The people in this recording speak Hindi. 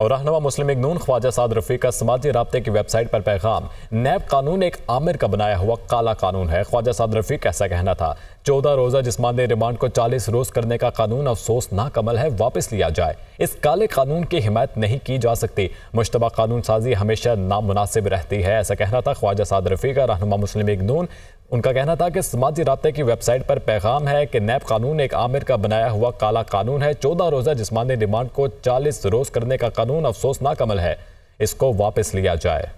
और रहनमा मुस्लिम इगनून ख्वाजा साद रफ़ी का समाजी रबते की वेबसाइट पर पैगाम। नैब कानून एक आमिर का बनाया हुआ काला कानून है। ख्वाजा साद रफ़ी का ऐसा कहना था, चौदह रोज़ा जिसमानी रिमांड को चालीस रोज़ करने का कानून अफसोस नाकमल है, वापस लिया जाए। इस काले कानून की हिमायत नहीं की जा सकती। मुशतबा कानून साजी हमेशा नामुनासिब रहती है, ऐसा कहना था ख्वाजा साद रफ़ी का रहनमा मुस्लिम इगनून उनका कहना था कि समाजी रबते की वेबसाइट पर पैगाम है कि नैब कानून एक आमिर का बनाया हुआ काला कानून है। चौदह रोज़ा जिसमानी डिमांड को चालीस रोज़ करने का कानून अफसोसनाक अमल है। इसको वापस लिया जाए।